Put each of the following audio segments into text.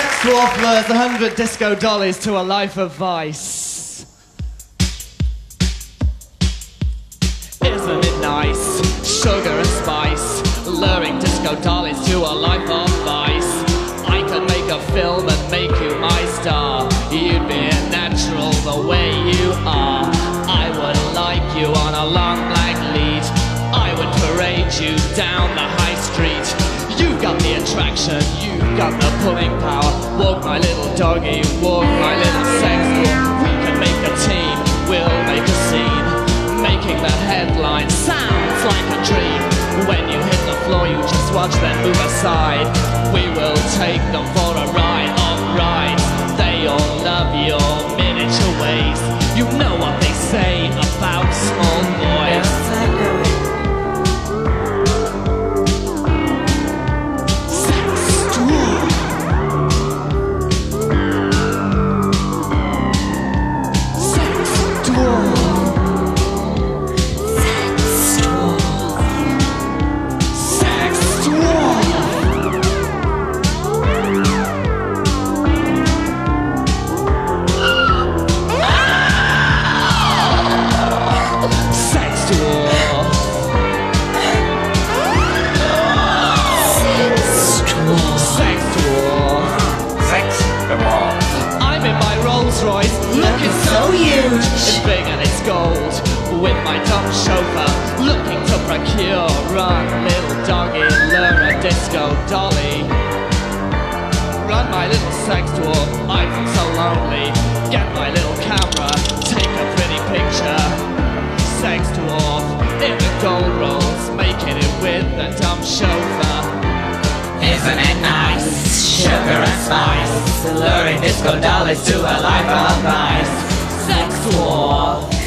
Sex dwarf lures hundred disco dollies to a life of vice. Isn't it nice? Sugar and spice, luring disco dollies to a life of vice. I could make a film and make you my star. You'd be a natural the way you are. I would like you on a long black lead. I would parade you down the high street. You got the attraction, you got the pulling power. Walk my little doggy, walk my little sex dwarf. We can make a team, we'll make a scene. Making the headline sounds like a dream. When you hit the floor, you just watch them move aside. We will take them for a ride, alright. They all love your miniature Sex dwarf. Sex dwarf. I'm in my Rolls Royce, looking so huge. It's big and it's gold. With my dumb chauffeur, looking to procure run little doggy, lure a disco dolly. Run my little sex dwarf, I feel so lonely. Get my little camera, take a pretty picture. Sex dwarf in the gold rolls, making it with the dumb chauffeur. Isn't it nice? Sugar and spice. Luring disco dollies to a life of ice. Sex dwarf.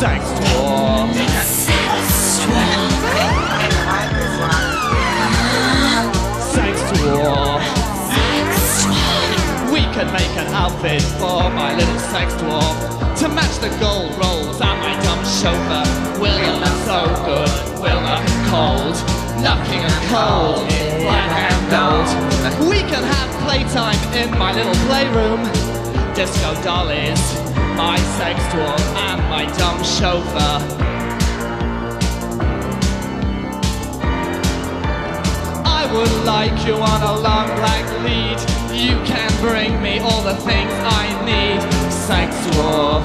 Sex dwarf. Sex dwarf. We can make an outfit for my little sex dwarf to match the gold rolls and my dumb chauffeur. We'll look so good, look cold, knocking and cold in black and gold. We can have playtime in my little playroom. Disco dollies, my sex dwarf, and my dumb chauffeur. I would like you on a long black lead. You can bring me all the things I need. Sex dwarf,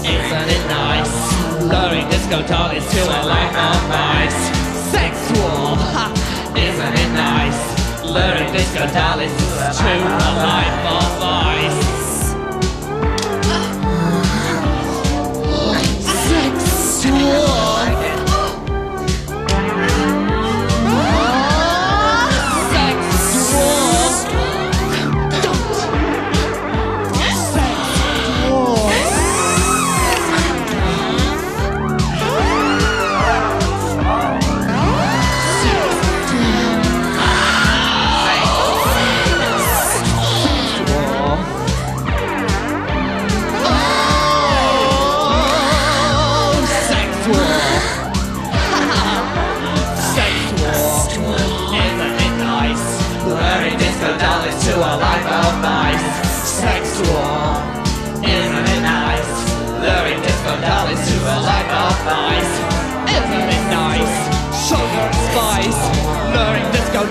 isn't it nice? Luring disco dollies to a life of ice. Sex dwarf, ha, isn't it nice? Luring disco dollies to a life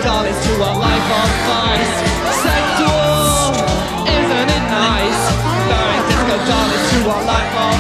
disco to a life of vice. Sex dwarf, isn't it nice? Luring disco dollies to a life of